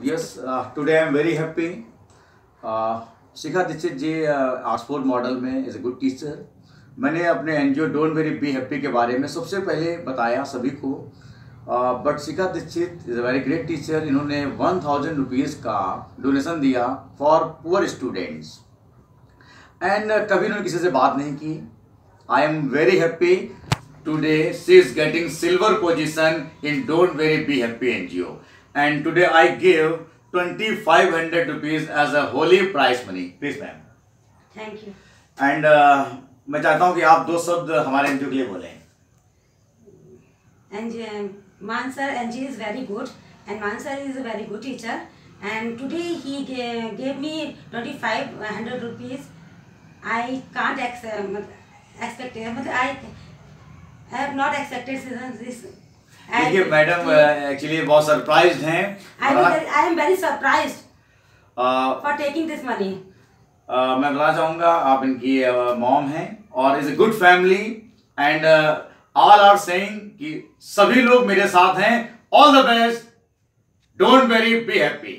Today I am very happy. Uh, Shikha Dixit ji Oxford model में is a good teacher मैंने अपने N G O don't worry be happy के बारे में सबसे पहले बताया सभी को। But Shikha Dixit is a very great teacher इन्होंने वन थाउज़ेंड रुपीज़ का डोनेशन दिया फॉर पुअर स्टूडेंट्स एंड कभी उन्होंने किसी से बात नहीं की। I am very happy today she is getting silver position in don't worry be happy N G O and today I give 2500 rupees as a holy prize money. Please ma'am. Thank you. And uh, मैं चाहता हूँ कि आप दो शब्द हमारे NGO के लिए बोलें And Man sir, NG is very good, and Man sir is a very good teacher. And today he gave, gave me 2500 rupees. I can't accept, expect it. I have not expected this देखिए madam actually बहुत surprise हैं। I am very surprise for taking this money मैं बताना चाहूँगा आप इनकी mom uh, हैं और is a good family and all are saying कि सभी लोग मेरे साथ हैं। All the best don't worry be happy